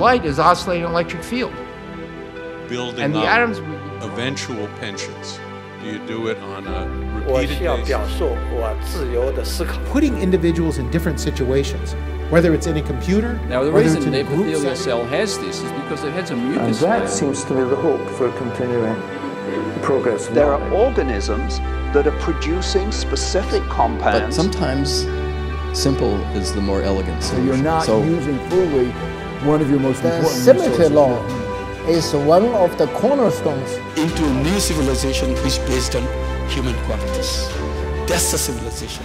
light is oscillating electric field. Building and the atoms eventual pensions. Do you do it on a repeated basis? Putting individuals in different situations, whether it's in a computer. Now, the reason the epithelial cell has this is because it has a mucus. And that cell. seems to be the hope for continuing progress. There are organisms that are producing specific compounds. But sometimes simple is the more elegant solution. So you're not so, using fully one of your most The important symmetry law is one of the cornerstones into a new civilization which is based on human qualities. That's the civilization.